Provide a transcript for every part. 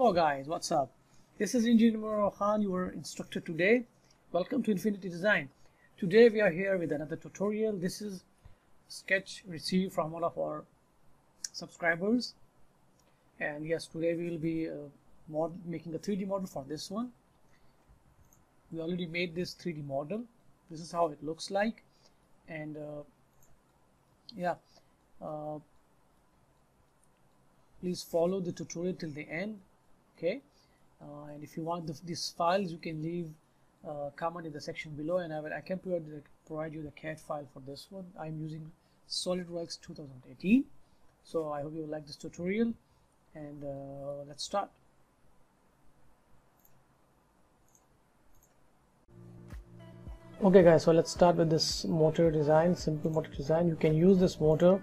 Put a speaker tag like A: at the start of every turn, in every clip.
A: Hello guys, what's up? This is Engineer Murad Khan, your instructor today. Welcome to Infinity Design. Today we are here with another tutorial. This is sketch received from one of our subscribers. And yes, today we will be uh, making a 3D model for this one. We already made this 3D model. This is how it looks like. And uh, yeah, uh, please follow the tutorial till the end okay? Uh, and if you want the, these files you can leave uh, comment in the section below and I will I can provide, provide you the CAD file for this one. I'm using SolidWorks 2018 so I hope you like this tutorial and uh, let's start. Okay guys so let's start with this motor design simple motor design. You can use this motor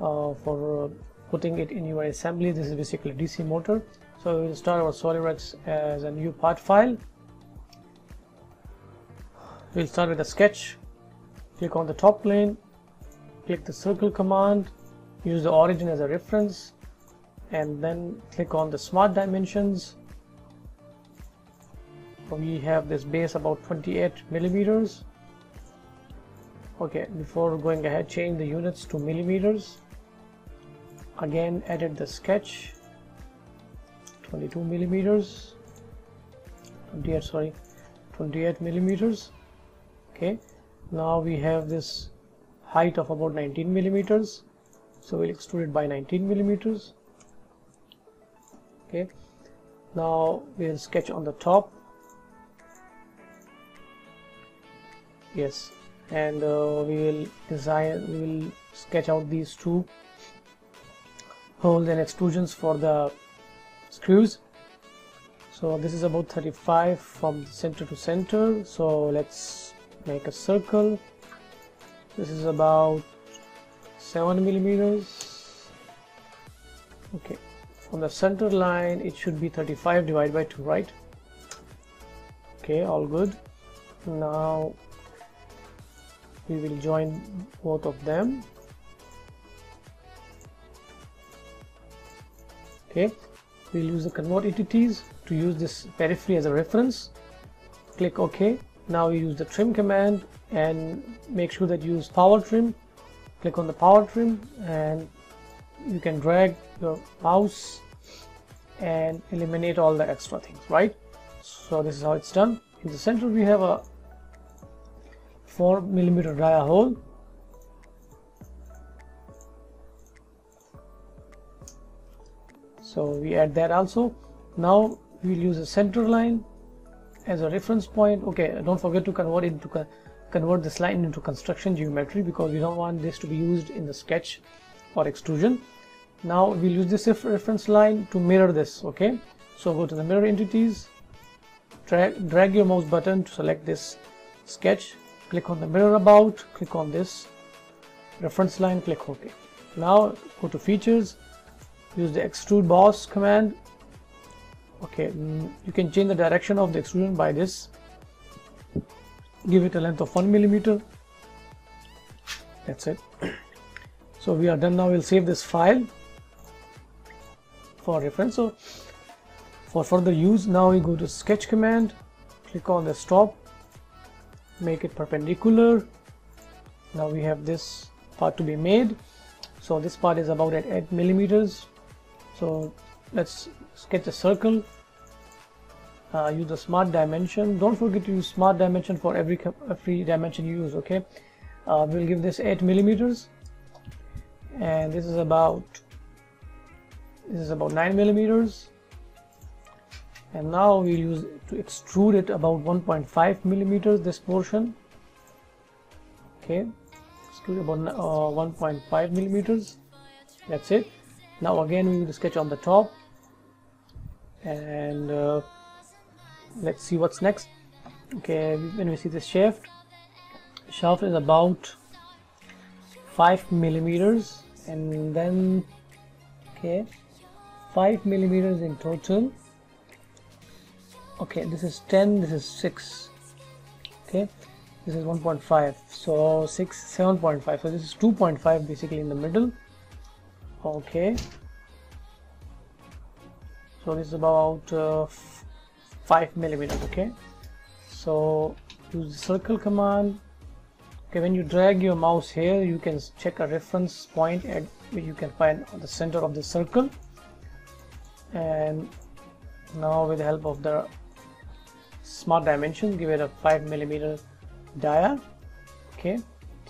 A: uh, for uh, putting it in your assembly. This is basically DC motor so we'll start our SolidWorks as a new part file. We'll start with a sketch. Click on the top plane. Click the circle command. Use the origin as a reference. And then click on the smart dimensions. We have this base about 28 millimeters. Okay before going ahead change the units to millimeters. Again edit the sketch 22 millimeters. 28 sorry. 28 millimeters. Okay. Now we have this height of about 19 millimeters. So we'll extrude it by 19 millimeters. Okay. Now we'll sketch on the top. Yes. And uh, we will design we will sketch out these two holes and extrusions for the screws. So this is about 35 from center to center. So let's make a circle. This is about 7 millimeters. Okay from the center line it should be 35 divided by 2 right? Okay all good. Now we will join both of them. Okay we'll use the convert entities to use this periphery as a reference. Click ok. Now we use the trim command and make sure that you use power trim. Click on the power trim and you can drag your mouse and eliminate all the extra things right? So this is how it's done. In the center we have a 4 millimeter dia hole so we add that also. Now we'll use a center line as a reference point. Okay don't forget to convert it to co convert this line into construction geometry because we don't want this to be used in the sketch or extrusion. Now we'll use this reference line to mirror this okay? So go to the mirror entities drag, drag your mouse button to select this sketch click on the mirror about click on this reference line click ok. Now go to features use the extrude boss command. Okay mm, you can change the direction of the extrusion by this. Give it a length of one millimeter. That's it. So we are done. Now we'll save this file for reference. So for further use now we go to sketch command. Click on the stop. Make it perpendicular. Now we have this part to be made. So this part is about at 8 millimeters so let's sketch a circle uh, use the smart dimension. Don't forget to use smart dimension for every every dimension you use okay? Uh, we'll give this 8 millimeters. And this is about this is about 9 millimeters. And now we'll use to extrude it about 1.5 millimeters this portion. Okay extrude about uh, 1.5 millimeters. That's it now again we will sketch on the top. And uh, let's see what's next. Okay when we see the shaft shaft is about 5 millimeters and then okay 5 millimeters in total. Okay this is 10 this is 6 okay this is 1.5 so 6 7.5 so this is 2.5 basically in the middle okay. So this is about uh, 5 millimeters okay? So use the circle command. Okay when you drag your mouse here you can check a reference point at you can find the center of the circle. And now with the help of the smart dimension give it a 5 millimeter dia okay?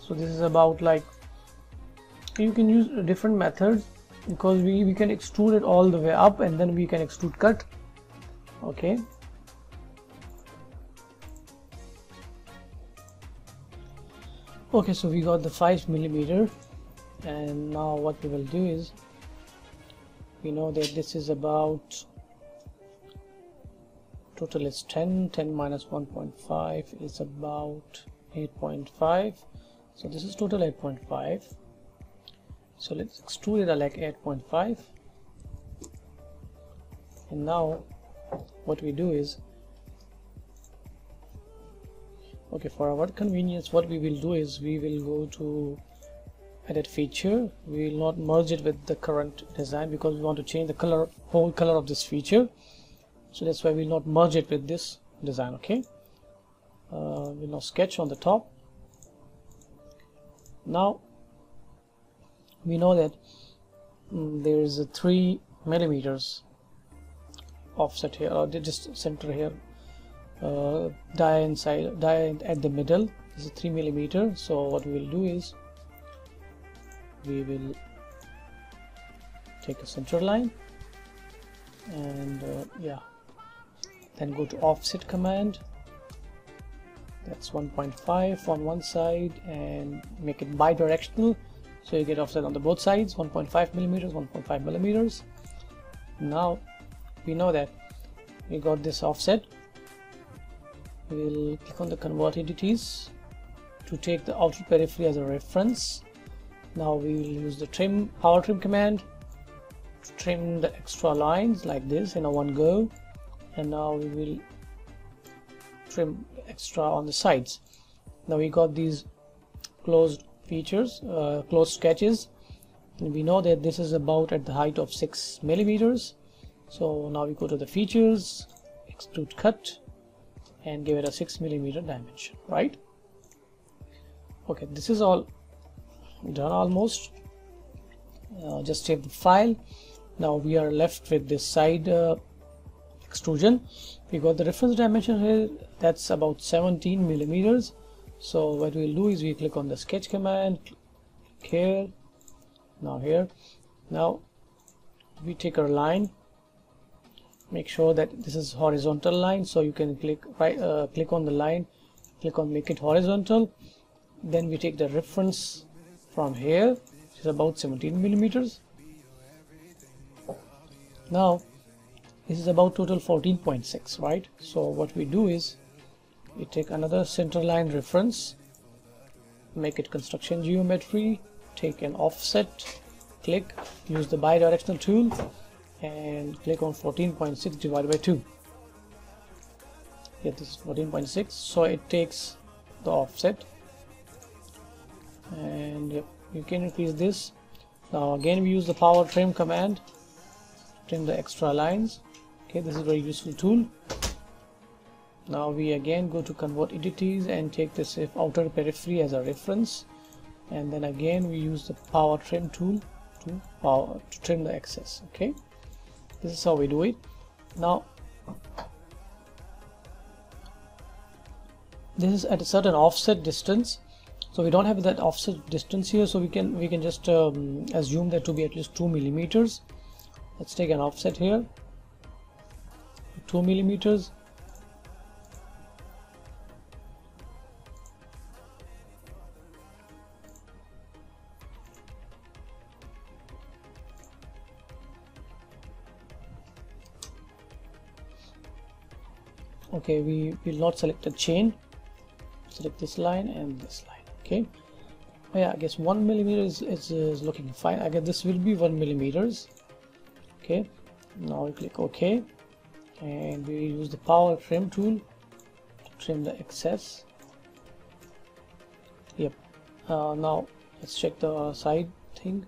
A: So this is about like you can use different methods because we, we can extrude it all the way up and then we can extrude cut. Okay. Okay so we got the 5 millimeter and now what we will do is we know that this is about total is 10 10 minus 1.5 is about 8.5 so this is total 8.5 so let's extrude it like 8.5 and now what we do is okay for our convenience what we will do is we will go to edit feature. We will not merge it with the current design because we want to change the color whole color of this feature. So that's why we'll not merge it with this design okay? Uh, we'll now sketch on the top. Now we know that um, there is a three millimeters offset here or just center here. Uh, die inside die at the middle this is three millimeter. So what we will do is we will take a center line and uh, yeah. Then go to offset command. That's 1.5 on one side and make it bi-directional so you get offset on the both sides 1.5 millimeters 1.5 millimeters. Now we know that we got this offset. We'll click on the convert entities to take the outer periphery as a reference. Now we will use the trim power trim command to trim the extra lines like this in a one go. And now we will trim extra on the sides. Now we got these closed features uh, closed sketches. And we know that this is about at the height of six millimeters. So now we go to the features extrude cut and give it a six millimeter dimension right? Okay this is all done almost. Uh, just save the file. Now we are left with this side uh, extrusion. We got the reference dimension here. That's about 17 millimeters so what we'll do is we click on the sketch command here now here. Now we take our line make sure that this is horizontal line so you can click right uh, click on the line click on make it horizontal. Then we take the reference from here which is about 17 millimeters. Now this is about total 14.6 right? So what we do is we take another center line reference. Make it construction geometry. Take an offset. Click. Use the bi-directional tool and click on 14.6 divided by 2 yeah this is 14.6 so it takes the offset. And yep, you can increase this. Now again we use the power trim command. Trim the extra lines. Okay this is a very useful tool now we again go to convert entities and take this outer periphery as a reference. And then again we use the power trim tool to power to trim the excess okay? This is how we do it. Now this is at a certain offset distance. So we don't have that offset distance here so we can we can just um, assume that to be at least two millimeters. Let's take an offset here. Two millimeters okay we will not select a chain. Select this line and this line okay? Oh, yeah i guess one millimeter is, is, is looking fine. I guess this will be one millimeters okay? Now we click ok. And we use the power trim tool to trim the excess. Yep. Uh, now let's check the side thing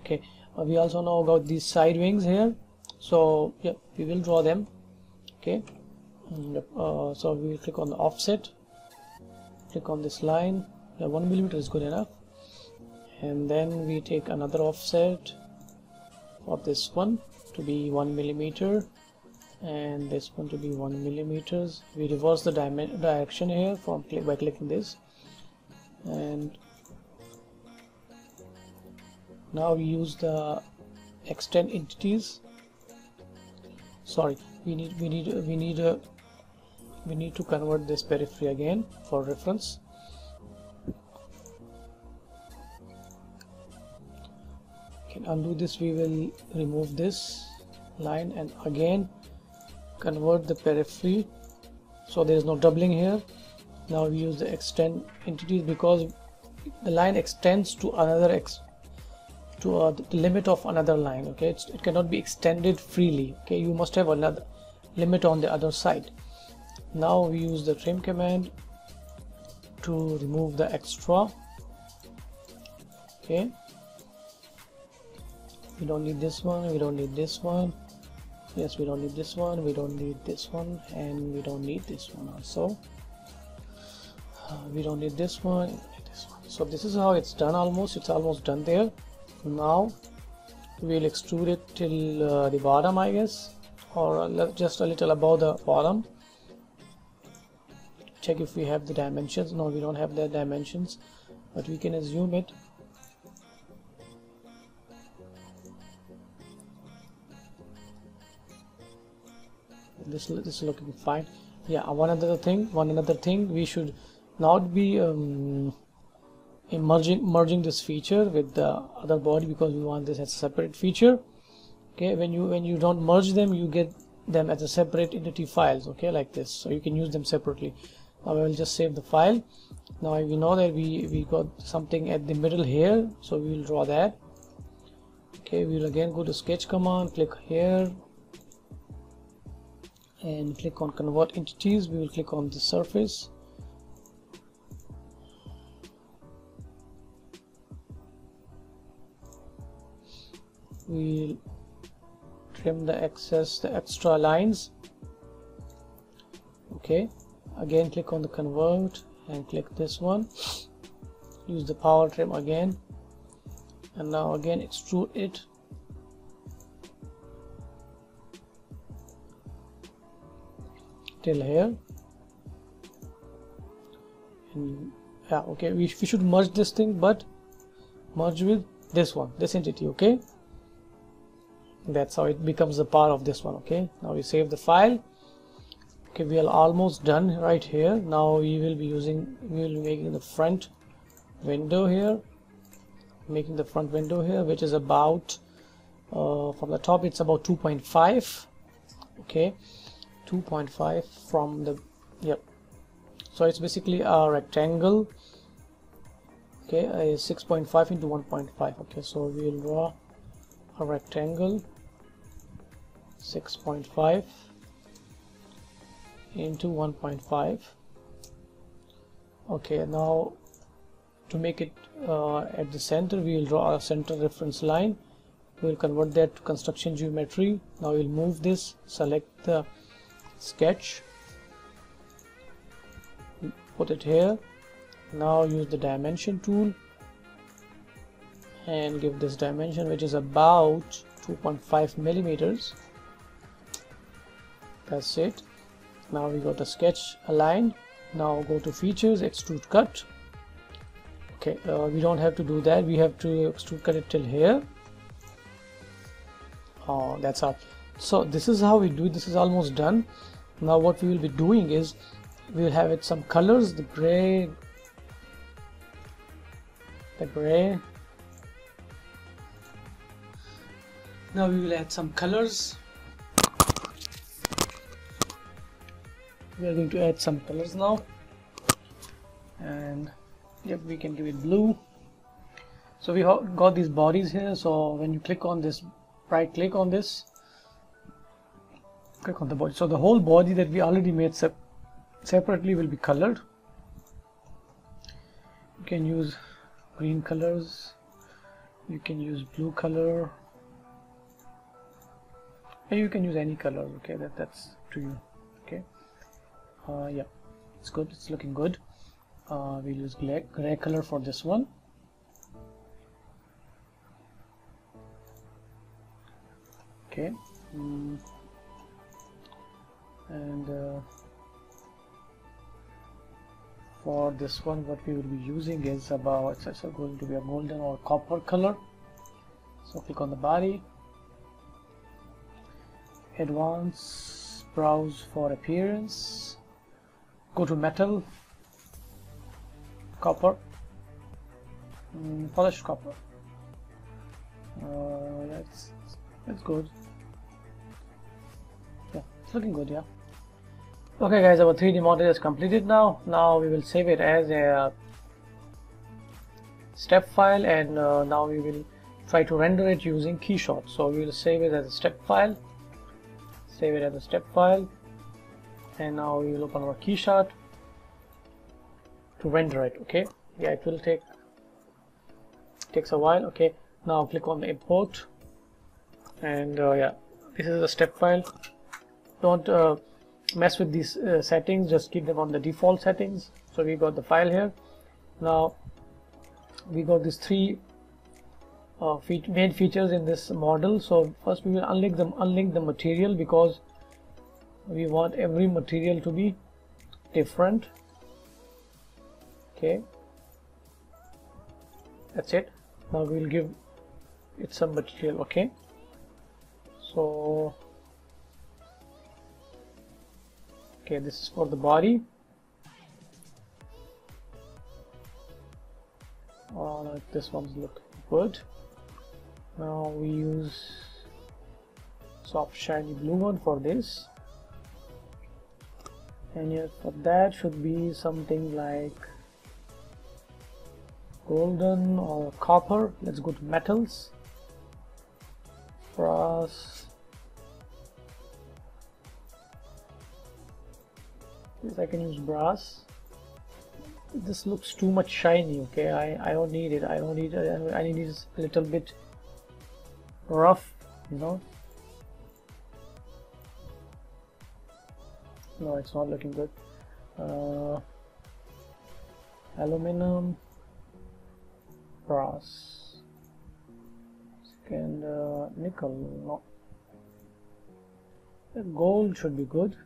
A: okay? Uh, we also know about these side wings here. So yeah we will draw them okay and, uh, so we click on the offset. Click on this line. Yeah, one millimeter is good enough. And then we take another offset for this one to be one millimeter and this one to be one millimeters. We reverse the direction here from click by clicking this. And now we use the extend entities. Sorry we need we need we need a we need to convert this periphery again for reference. Can undo this we will remove this line and again convert the periphery. So there is no doubling here. Now we use the extend entities because the line extends to another ex to uh, the limit of another line okay? It's, it cannot be extended freely okay? You must have another limit on the other side now we use the trim command to remove the extra. Okay. We don't need this one we don't need this one. Yes we don't need this one we don't need this one and we don't need this one also. Uh, we don't need this one so this is how it's done almost it's almost done there. Now we'll extrude it till uh, the bottom I guess or just a little above the bottom check if we have the dimensions. No we don't have the dimensions but we can assume it. This, is looking fine. Yeah one other thing one another thing we should not be um, merging merging this feature with the other body because we want this as a separate feature. Okay when you when you don't merge them you get them as a separate entity files okay like this. So you can use them separately I will just save the file. Now we know that we we got something at the middle here so we will draw that. Okay we will again go to sketch command click here and click on convert entities. We will click on the surface. We'll trim the excess the extra lines. Okay again click on the convert and click this one. Use the power trim again. And now again extrude it. Till here. And yeah okay we, we should merge this thing but merge with this one this entity okay? That's how it becomes a part of this one okay? Now we save the file okay we are almost done right here. Now we will be using we will be making the front window here. Making the front window here which is about uh, from the top it's about 2.5 okay 2.5 from the yep. So it's basically a rectangle. Okay a 6.5 into 1.5 okay so we will draw a rectangle. 6.5 into 1.5 okay now to make it uh, at the center we will draw a center reference line. We will convert that to construction geometry. Now we'll move this select the sketch put it here. Now use the dimension tool and give this dimension which is about 2.5 millimeters. That's it now we go to sketch align. Now go to features extrude cut. Okay uh, we don't have to do that. We have to extrude cut it till here. Oh that's all. So this is how we do it. This is almost done. Now what we will be doing is we will have it some colors the gray the gray. Now we will add some colors we are going to add some colors now. And yep we can give it blue. So we got these bodies here. So when you click on this right click on this. Click on the body. So the whole body that we already made sep separately will be colored. You can use green colors. You can use blue color. And you can use any color okay that that's to you uh, yeah. It's good. It's looking good. Uh, we'll use gray, gray color for this one. Okay. Mm. and uh, for this one what we will be using is about it's also going to be a golden or copper color. So click on the body. Advanced browse for appearance go to metal copper mm, polished copper. Uh, that's good. Yeah it's looking good yeah. Okay guys our 3d model is completed now. Now we will save it as a step file and uh, now we will try to render it using keyshot. So we will save it as a step file. Save it as a step file and now we will open our KeyShot to render it okay? Yeah it will take takes a while okay? Now click on the import and uh, yeah this is a step file. Don't uh, mess with these uh, settings just keep them on the default settings. So we got the file here. Now we got these three uh, fe main features in this model. So first we will unlink them unlink the material because we want every material to be different. Okay. That's it. Now we'll give it some material. Okay. So okay this is for the body. Alright, this one's look good. Now we use soft shiny blue one for this and yet for that should be something like golden or copper. Let's go to metals. Brass. Yes I can use brass. This looks too much shiny okay? I, I don't need it. I don't need it I need it a little bit rough you know no it's not looking good. Uh, aluminum brass and uh, nickel no gold should be good.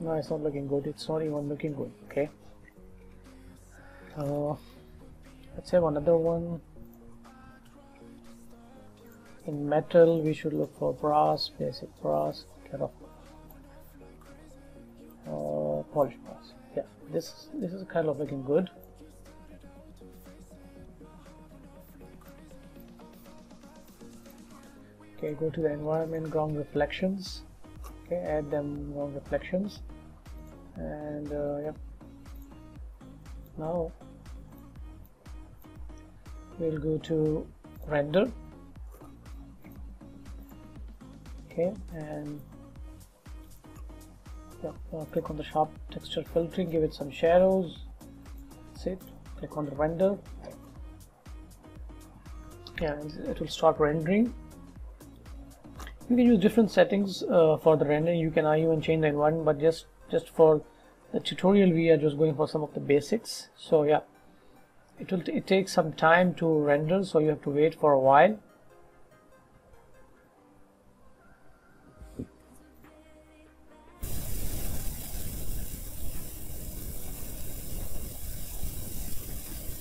A: No it's not looking good. It's not even looking good okay uh, let's have another one. In metal we should look for brass basic brass kind of uh, polished brass. Yeah this this is kind of looking good. Okay go to the environment ground reflections. Okay add them ground reflections. And uh, yep now we'll go to render okay and yeah, uh, click on the sharp texture filtering give it some shadows. That's it. Click on the render yeah it will start rendering. You can use different settings uh, for the rendering. You can even change the environment but just just for the tutorial we are just going for some of the basics. So yeah. It will it takes some time to render so you have to wait for a while.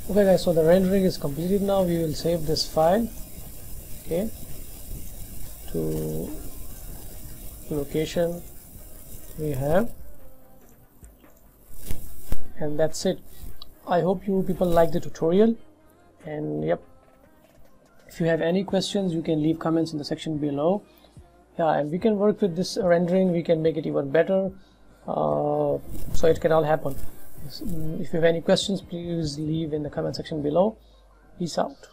A: Okay guys so the rendering is completed now. We will save this file okay to location we have and that's it. I hope you people like the tutorial. And yep. If you have any questions you can leave comments in the section below. Yeah and we can work with this rendering. We can make it even better. Uh, so it can all happen. If you have any questions please leave in the comment section below. Peace out